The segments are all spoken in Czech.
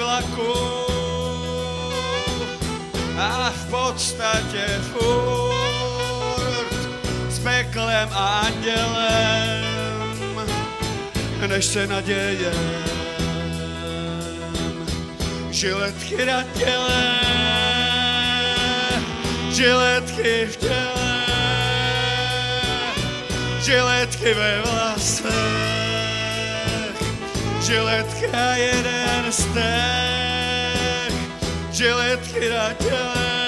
vlaku a v podstatě furt s peklem a andělem, než se nadějem. Žiletky na těle, žiletky v těle, žiletky ve vlasech žiletka jeden stech, žiletky na těle,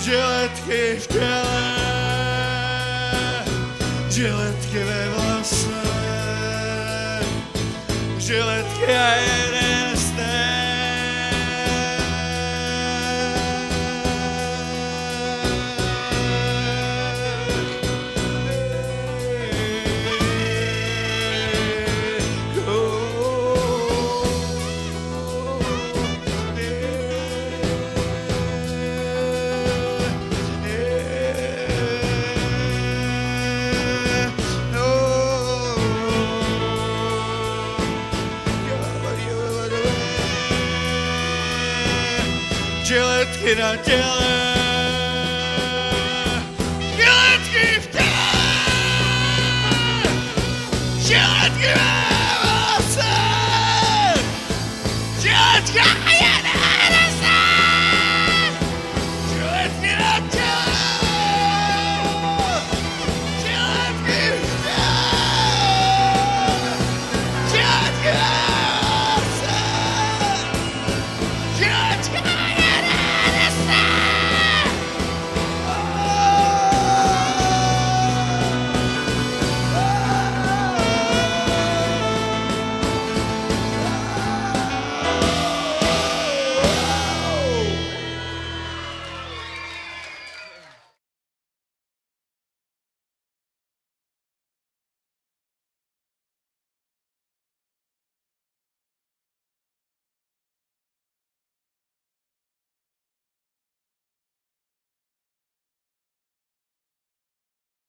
žiletky v těle, žiletky ve vlasech, žiletky a jeden делает киноделы. Делать грязь! Делать грязь!